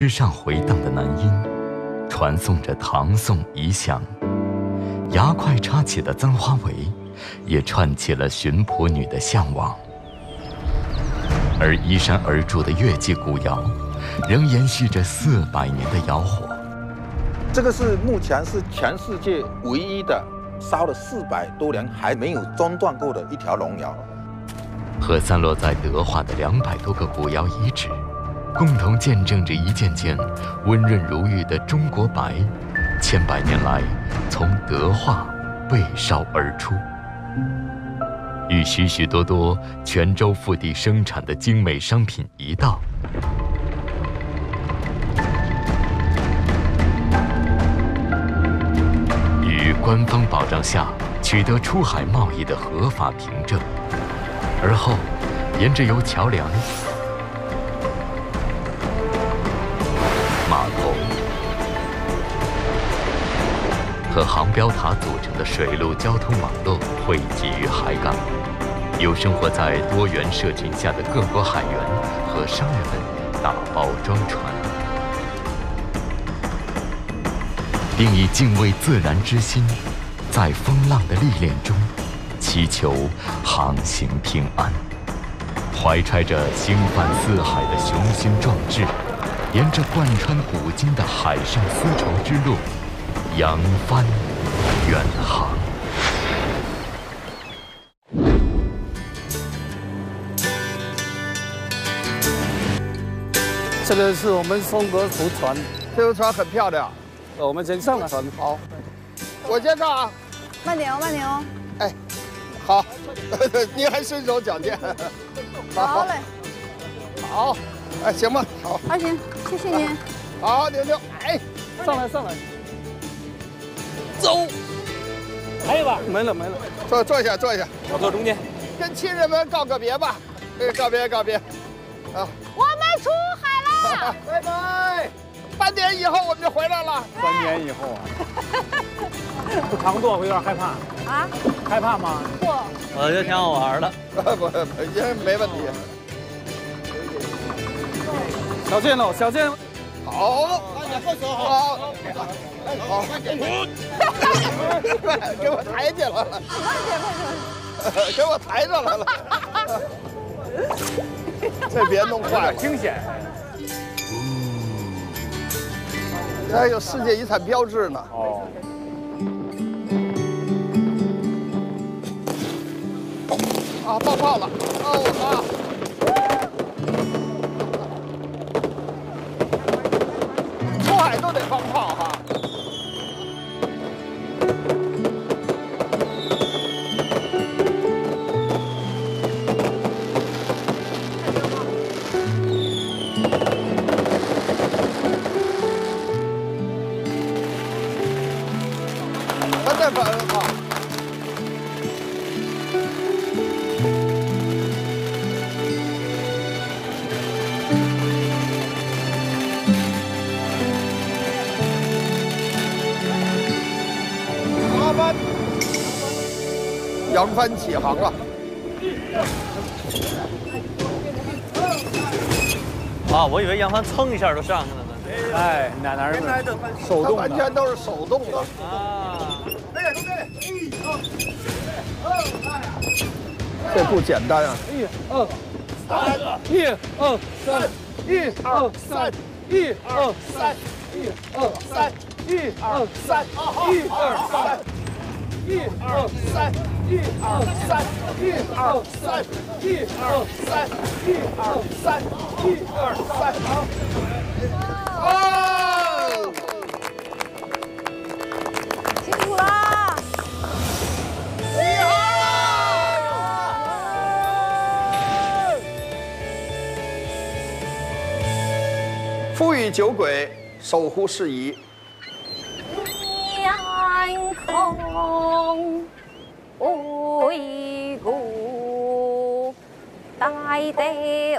之上回荡的男音，传颂着唐宋遗响；牙快插起的簪花围，也串起了寻婆女的向往。而依山而筑的月季古窑，仍延续着四百年的窑火。这个是目前是全世界唯一的烧了四百多年还没有中断过的一条龙窑。和散落在德化的两百多个古窑遗址，共同见证着一件件温润如玉的中国白，千百年来从德化背烧而出，与许许多多泉州腹地生产的精美商品一道，于官方保障下取得出海贸易的合法凭证。而后，沿着由桥梁、码头和航标塔组成的水陆交通网络汇集于海港，由生活在多元社群下的各国海员和商人们打包装船，并以敬畏自然之心，在风浪的历练中。祈求航行平安，怀揣着兴犯四海的雄心壮志，沿着贯穿古今的海上丝绸之路，扬帆远航。这个是我们松格浮船，这艘船很漂亮。我们先上来，很好。我先上啊，慢点哦，慢点哦。哎。好，您还伸手矫健，好嘞，好，哎，行吧，好，还行，谢谢您，好，牛牛，哎，上来上来，走，还有吧？没了没了，坐坐下坐下，我坐中间，跟亲人们告个别吧，哎，告别告别，啊，我们出海了，拜拜，半年以后我们就回来了，三年以后啊，不常坐我有点害怕。啊。害怕吗？不，我觉得挺好玩的。不不，应该没问题。小心喽，小心。好，两个手好。好，好。给我抬起来了。给我抬上来了。这别弄坏了，惊险。这还有世界遗产标志呢。哦。啊，爆炮了！哦扬帆起航了！啊，我以为扬帆蹭一下就上去了呢。哎，奶奶们，手动完全都是手动的啊！这不简单啊！一、二、三，一、二、三，一、二、三，一、二、三，一、二、三，一、二、三，一、二、三，一、二、三。一二三，一二三，一二三，一二三，一二三，好！辛苦啦！你好！赋予酒鬼，守护事宜。天空空。为国，大地为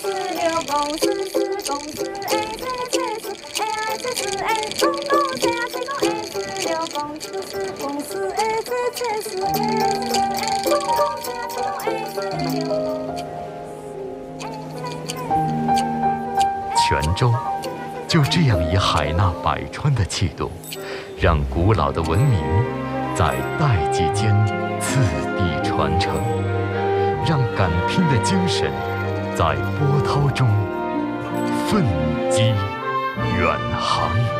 泉州就这样以海纳百川的气度，让古老的文明在代际间次第传承，让敢拼的精神。在波涛中奋击远航。